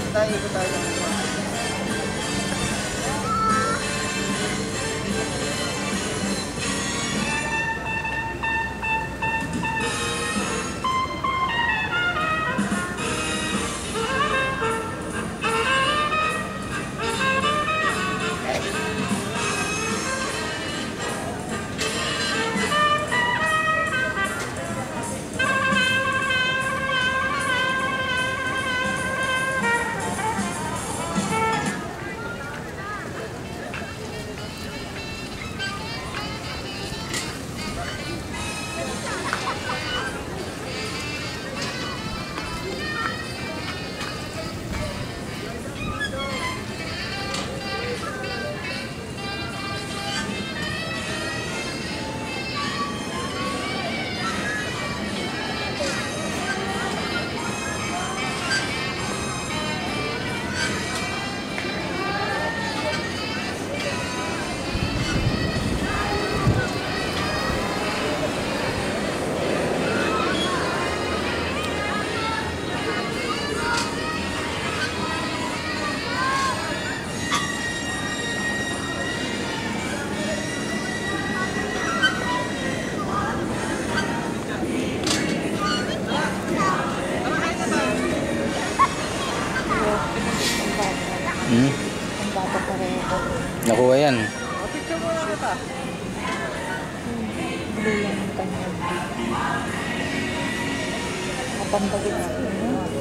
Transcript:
不答应不答应 Hmm. Ang bata pa rin. Nakuha yan. Picture mo na kita. Blue lang ang kanya. Kapambagin ako.